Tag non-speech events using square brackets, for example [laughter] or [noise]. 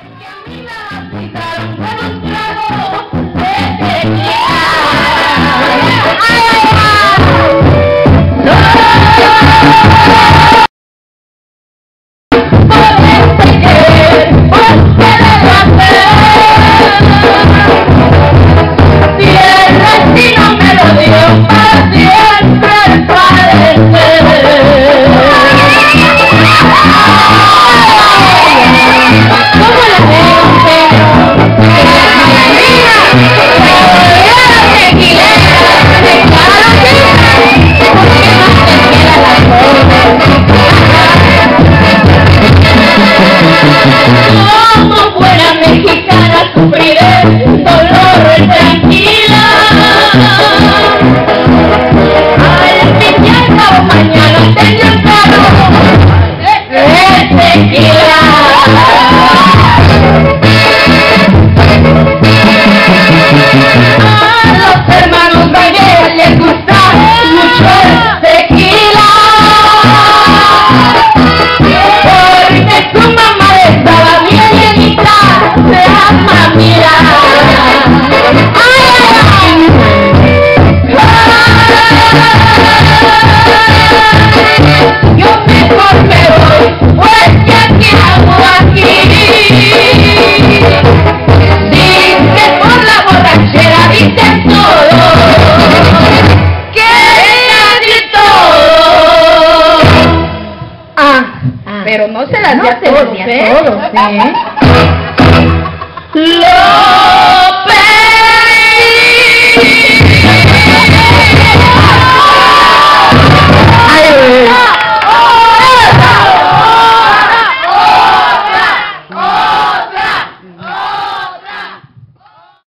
pero no se las No di a se las di a todos, ¿eh? [laughs]